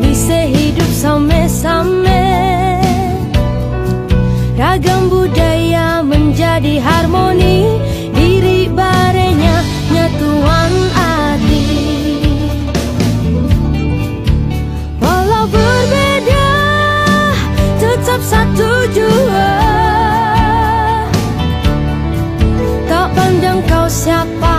Bisa hidup sama-sama Ragam budaya menjadi harmoni. Diri barenya nyatuan hati Walau berbeda tetap satu jua. Tak pandang kau siapa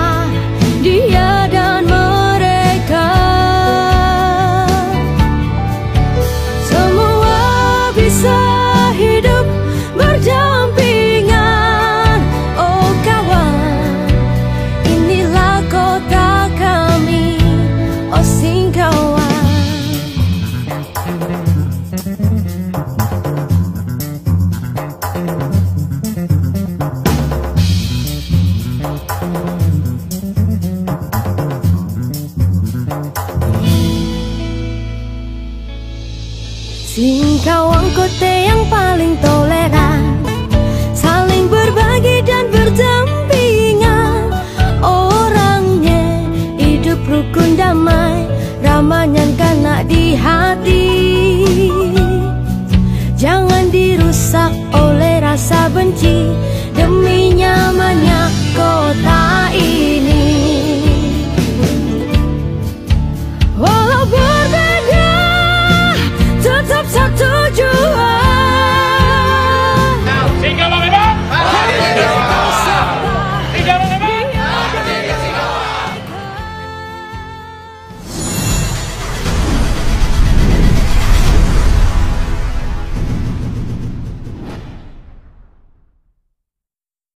Singkawang kota yang paling toleran Saling berbagi dan berdampingan. Orangnya hidup rukun damai Ramanya kena di hati. Jangan dirusak oleh rasa benci Demi